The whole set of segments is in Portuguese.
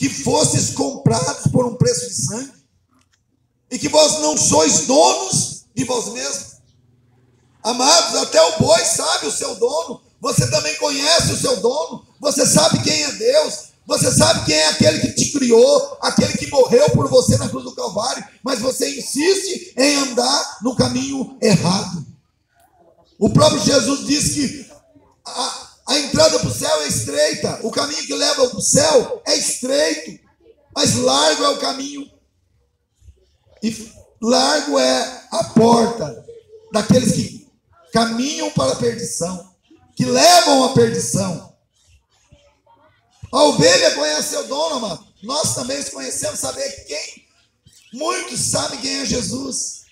que fostes comprados por um preço de sangue, e que vós não sois donos de vós mesmos. Amados, até o boi sabe o seu dono, você também conhece o seu dono, você sabe quem é Deus, você sabe quem é aquele que te criou, aquele que morreu por você na cruz do Calvário, mas você insiste em andar no caminho errado. O próprio Jesus disse que a, a entrada para o céu é estreita, o caminho que leva para o céu é estreito, mas largo é o caminho, e largo é a porta daqueles que caminham para a perdição, que levam à perdição. A ovelha conhece seu dono. Nós também conhecemos, saber quem. Muitos sabem quem é Jesus,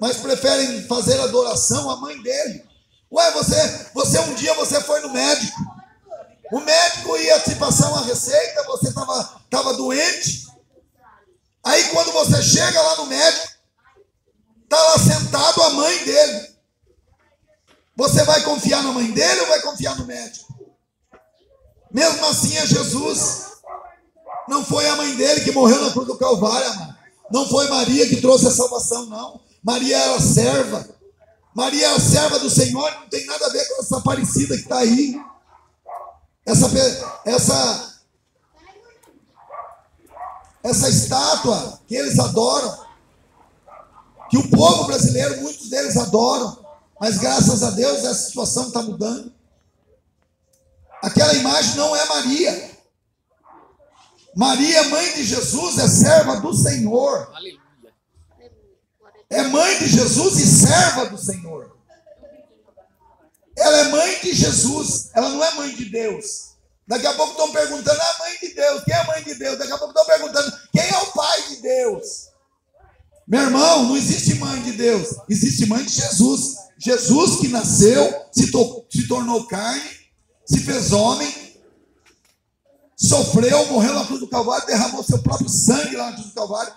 mas preferem fazer adoração à mãe dele. Ué, você, você um dia você foi no médico. O médico ia te passar uma receita, você estava tava doente. Aí quando você chega lá no médico, está lá sentado a mãe dele. Você vai confiar na mãe dele ou vai confiar no médico? Mesmo assim é Jesus. Não foi a mãe dele que morreu na cruz do Calvário, amado. Não foi Maria que trouxe a salvação, não. Maria era serva. Maria era serva do Senhor, não tem nada a ver com essa parecida que está aí. Essa, essa, essa estátua que eles adoram, que o povo brasileiro, muitos deles adoram, mas graças a Deus essa situação está mudando. Aquela imagem não é Maria. Maria, mãe de Jesus, é serva do Senhor. É mãe de Jesus e serva do Senhor. Ela é mãe de Jesus, ela não é mãe de Deus. Daqui a pouco estão perguntando, ah, mãe de Deus, quem é mãe de Deus? Daqui a pouco estão perguntando, quem é o pai de Deus? Meu irmão, não existe mãe de Deus, existe mãe de Jesus. Jesus que nasceu, se, to se tornou carne, se fez homem, sofreu, morreu na cruz do Calvário, derramou seu próprio sangue lá na cruz do Calvário,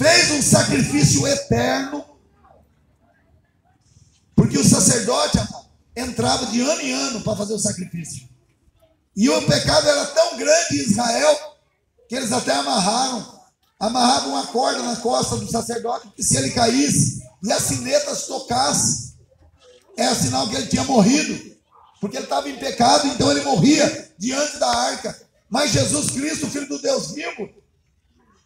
fez um sacrifício eterno, porque o sacerdote entrava de ano em ano para fazer o sacrifício. E o pecado era tão grande em Israel que eles até amarraram, amarravam uma corda na costa do sacerdote, que se ele caísse e as sinetas tocasse, era sinal que ele tinha morrido porque ele estava em pecado, então ele morria diante da arca. Mas Jesus Cristo, Filho do Deus vivo,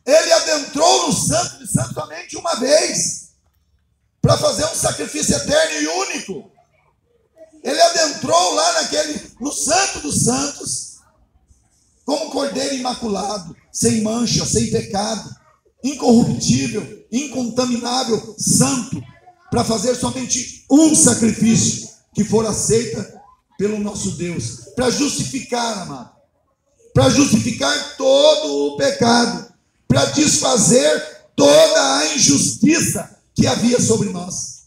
ele adentrou no Santo de Santo somente uma vez, para fazer um sacrifício eterno e único. Ele adentrou lá naquele, no Santo dos Santos, como cordeiro imaculado, sem mancha, sem pecado, incorruptível, incontaminável, santo, para fazer somente um sacrifício que for aceita pelo nosso Deus, para justificar, amado, para justificar todo o pecado, para desfazer toda a injustiça que havia sobre nós.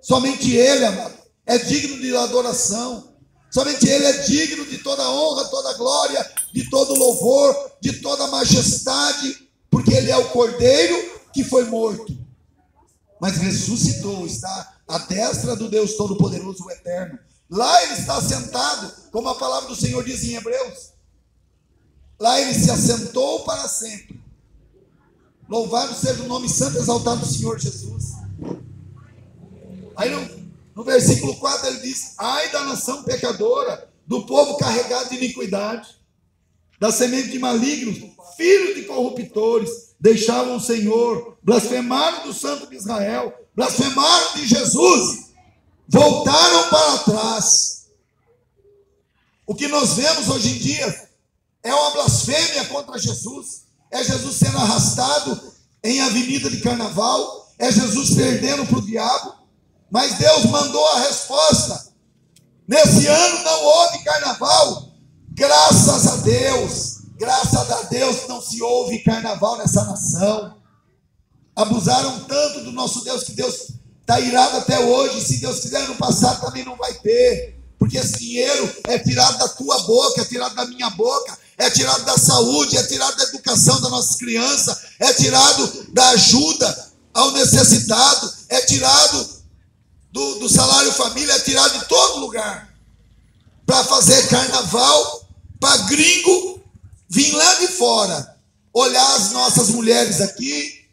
Somente Ele, amado, é digno de adoração. Somente Ele é digno de toda honra, toda glória, de todo louvor, de toda majestade, porque Ele é o Cordeiro que foi morto, mas ressuscitou, está à destra do Deus Todo-Poderoso, o Eterno Lá ele está sentado, como a palavra do Senhor diz em Hebreus. Lá ele se assentou para sempre. Louvado seja o nome santo exaltado do Senhor Jesus. Aí no, no versículo 4 ele diz: Ai da nação pecadora, do povo carregado de iniquidade, da semente de malignos, filhos de corruptores, deixavam o Senhor, blasfemaram do Santo de Israel, blasfemaram de Jesus voltaram para trás. O que nós vemos hoje em dia é uma blasfêmia contra Jesus. É Jesus sendo arrastado em avenida de carnaval, é Jesus perdendo para o diabo. Mas Deus mandou a resposta. Nesse ano não houve carnaval. Graças a Deus, graças a Deus não se houve carnaval nessa nação. Abusaram tanto do nosso Deus que Deus Está irado até hoje. Se Deus quiser, no passado também não vai ter. Porque esse dinheiro é tirado da tua boca, é tirado da minha boca, é tirado da saúde, é tirado da educação das nossas crianças, é tirado da ajuda ao necessitado, é tirado do, do salário família, é tirado de todo lugar. Para fazer carnaval, para gringo vir lá de fora olhar as nossas mulheres aqui,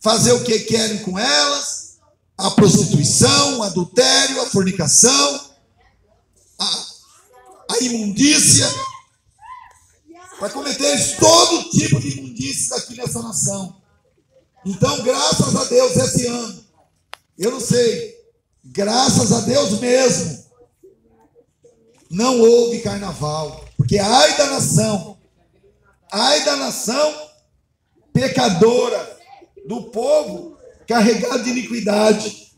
fazer o que querem com elas, a prostituição, o adultério, a fornicação, a, a imundícia, para cometer todo tipo de imundícias aqui nessa nação. Então, graças a Deus, esse ano, eu não sei, graças a Deus mesmo, não houve carnaval, porque ai da nação, ai da nação pecadora, do povo carregado de iniquidade,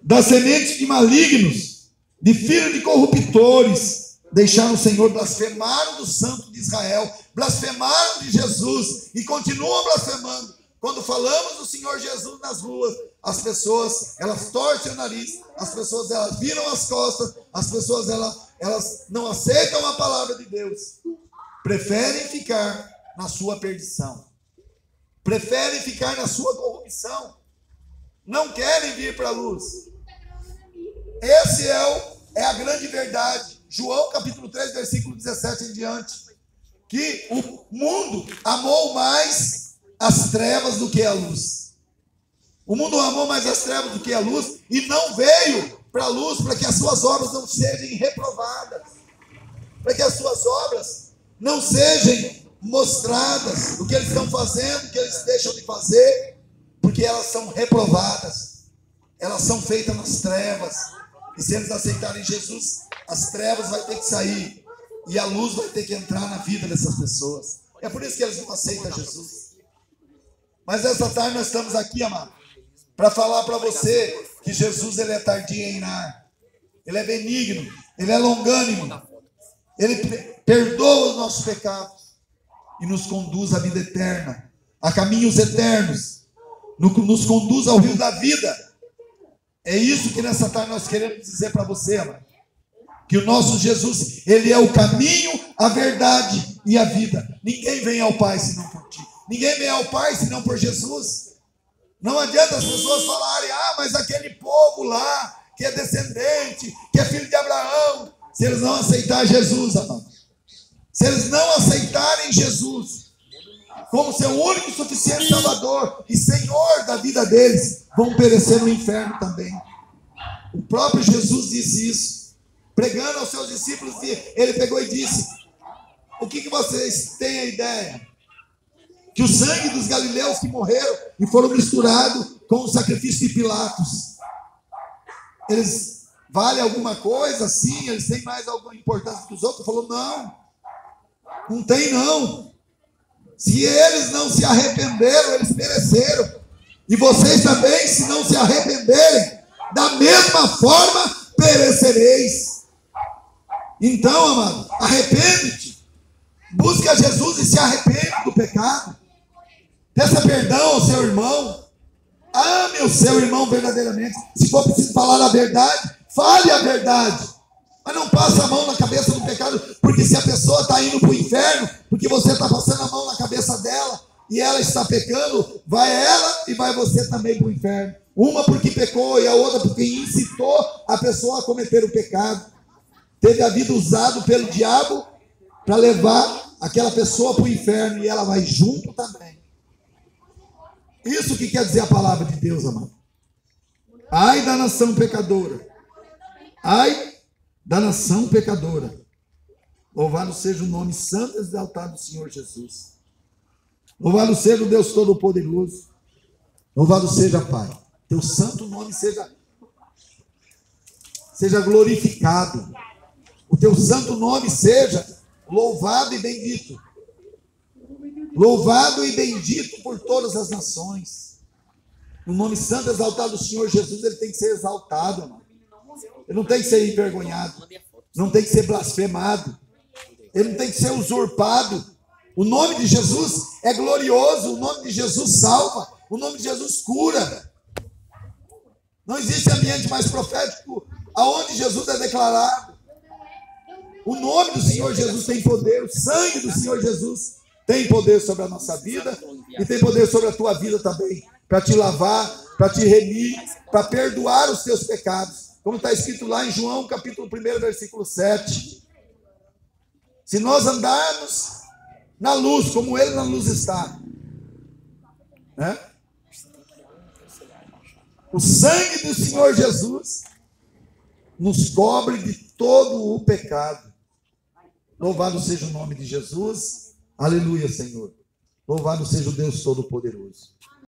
da semente de malignos, de filhos de corruptores, deixaram o Senhor, blasfemaram do Santo de Israel, blasfemaram de Jesus e continuam blasfemando. Quando falamos do Senhor Jesus nas ruas, as pessoas, elas torcem o nariz, as pessoas, elas viram as costas, as pessoas, elas, elas não aceitam a palavra de Deus. Preferem ficar na sua perdição. Preferem ficar na sua corrupção. Não querem vir para a luz. Esse é, o, é a grande verdade. João capítulo 3, versículo 17 em diante. Que o mundo amou mais as trevas do que a luz. O mundo amou mais as trevas do que a luz e não veio para a luz para que as suas obras não sejam reprovadas. Para que as suas obras não sejam mostradas o que eles estão fazendo, o que eles deixam de fazer, porque elas são reprovadas, elas são feitas nas trevas. E se eles aceitarem Jesus, as trevas vai ter que sair e a luz vai ter que entrar na vida dessas pessoas. É por isso que eles não aceitam Jesus. Mas essa tarde nós estamos aqui, amado, para falar para você que Jesus ele é tardio em irar, ele é benigno, ele é longânimo, ele perdoa os nossos pecados e nos conduz à vida eterna, a caminhos eternos, nos conduz ao rio da vida. É isso que nessa tarde nós queremos dizer para você, amado. Que o nosso Jesus, ele é o caminho, a verdade e a vida. Ninguém vem ao Pai senão por ti. Ninguém vem ao Pai senão por Jesus. Não adianta as pessoas falarem, ah, mas aquele povo lá, que é descendente, que é filho de Abraão, se eles não aceitar Jesus, amado. Se eles não aceitarem Jesus como seu único e suficiente Salvador e Senhor da vida deles, vão perecer no inferno também. O próprio Jesus disse isso, pregando aos seus discípulos, ele pegou e disse: O que, que vocês têm a ideia? Que o sangue dos galileus que morreram e foram misturados com o sacrifício de Pilatos, eles valem alguma coisa? Sim, eles têm mais alguma importância que os outros? Falou: Não. Não tem, não. Se eles não se arrependeram, eles pereceram. E vocês também, se não se arrependerem, da mesma forma perecereis. Então, amado, arrepende-te. Busca Jesus e se arrepende do pecado. Peça perdão ao seu irmão. Ame o seu irmão verdadeiramente. Se for preciso falar a verdade, fale a verdade. Mas não passa a mão na cabeça do pecado, porque se a pessoa está indo para o inferno, porque você está passando a mão na cabeça dela e ela está pecando, vai ela e vai você também para o inferno. Uma porque pecou e a outra porque incitou a pessoa a cometer o pecado. Teve a vida usado pelo diabo para levar aquela pessoa para o inferno e ela vai junto também. Isso que quer dizer a palavra de Deus, amado. Ai da nação pecadora. Ai da nação pecadora. Louvado seja o nome santo e exaltado do Senhor Jesus. Louvado seja o Deus Todo-Poderoso. Louvado seja, Pai. Teu santo nome seja, seja glorificado. O teu santo nome seja louvado e bendito. Louvado e bendito por todas as nações. O nome santo exaltado do Senhor Jesus, ele tem que ser exaltado, irmão. Ele não tem que ser envergonhado. Não tem que ser blasfemado. Ele não tem que ser usurpado. O nome de Jesus é glorioso. O nome de Jesus salva. O nome de Jesus cura. Não existe ambiente mais profético aonde Jesus é declarado. O nome do Senhor Jesus tem poder. O sangue do Senhor Jesus tem poder sobre a nossa vida e tem poder sobre a tua vida também para te lavar, para te remir, para perdoar os teus pecados como está escrito lá em João, capítulo 1, versículo 7. Se nós andarmos na luz, como Ele na luz está. Né? O sangue do Senhor Jesus nos cobre de todo o pecado. Louvado seja o nome de Jesus. Aleluia, Senhor. Louvado seja o Deus Todo-Poderoso.